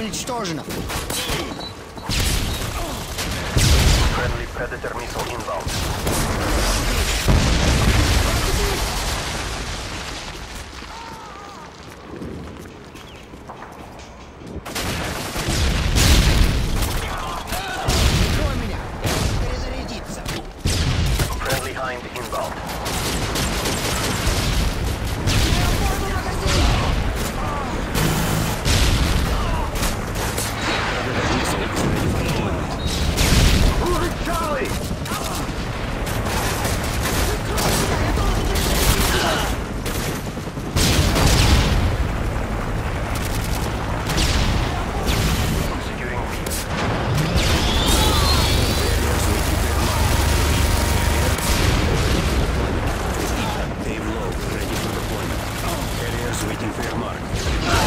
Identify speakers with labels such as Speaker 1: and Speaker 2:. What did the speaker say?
Speaker 1: уничтожена.
Speaker 2: Friendly Predator missile inbound.
Speaker 1: Прикрой меня. Перезарядиться.
Speaker 2: Friendly Hind inbound.
Speaker 3: waiting for your mark.